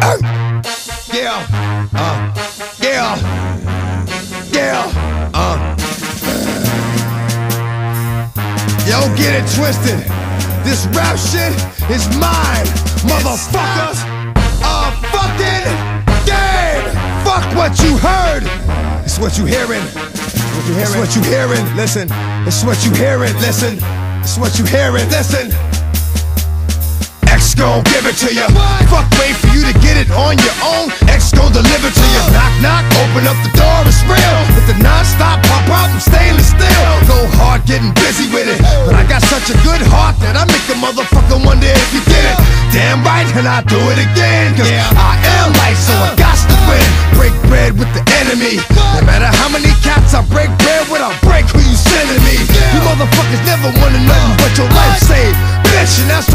Uh, yeah, uh, yeah, yeah, uh. Yo, get it twisted. This rap shit is mine, motherfuckers. A fucking game. Fuck what you heard. It's what you hearing. It's what you hearing. Listen. It's what you hearing. Listen. It's what you hearing. Listen. Gon' give it to ya. Fuck, wait for you to get it on your own. X gon' deliver to ya. Knock, knock, open up the door, it's real. With the non-stop pop out and stainless steel. Go hard, getting busy with it. But I got such a good heart that I make a motherfucker wonder if you did it. Damn right, and I do it again. Cause I am life, so I got to win. Break bread with the enemy. No matter how many cats I break bread with, I break who you sending me. You motherfuckers never wanted nothing but your life saved. Bitch, and that's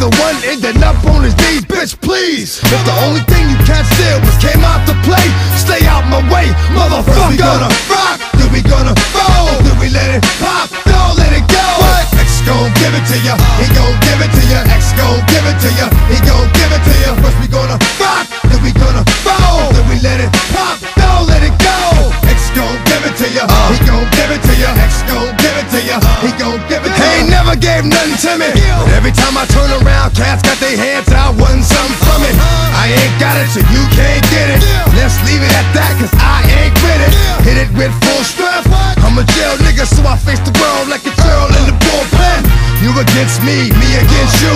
the one ending up on his knees, bitch, please. If the only thing you can't steal was came out to play, stay out my way, motherfucker. we gonna rock, then we gonna roll, then we let it pop, don't let it go. What? X gon' give it to ya, he gon' give it to ya. X gon' give it to ya, he gon' give it to ya. First we gonna rock, then we gonna roll, then we let it pop, gave nothing to me, every time I turn around, cats got their hands out, wanting something from it. I ain't got it, so you can't get it. Let's leave it at that, cause I ain't with it. Hit it with full strength. I'm a jail nigga, so I face the world like a girl in the bullpen. You against me, me against you.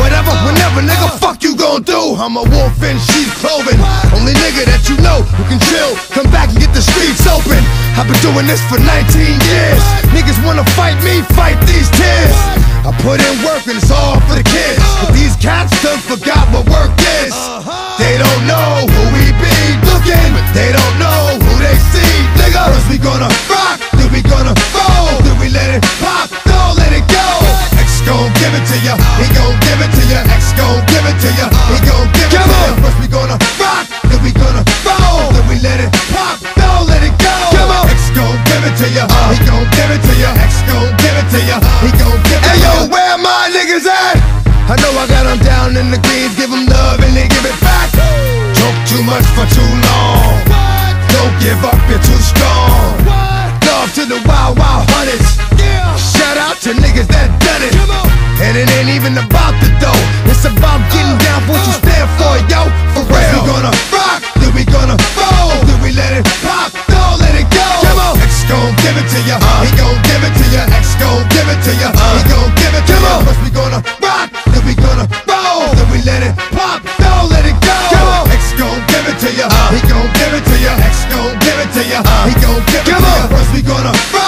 Whatever, whenever, nigga, fuck you gon' do. I'm a wolf in sheep's clothing. Only nigga that you know who can chill. Come back and get the streets open. I've been doing this for 19 years. Niggas wanna fight me, fight these put in work and it's all for the kids. But these cats done forgot what work is. Uh-huh. They don't know who we be looking, but they don't know who they see. Nigga, first we gonna rock, then we gonna roll, then we let it pop, don't let it go. X gon' give it to ya, he gon' give it to ya. X gon' give it to ya, he gon' give it to ya. First we gonna give up, you're too strong. Love to the wild, wild hunters. Shout out to niggas that done it. And it ain't even about the dough. It's about getting down for what you stand for, yo. Ya, he gon' give it to ya. X gon' give it to ya, he gon' give it to ya. First we gonna rock,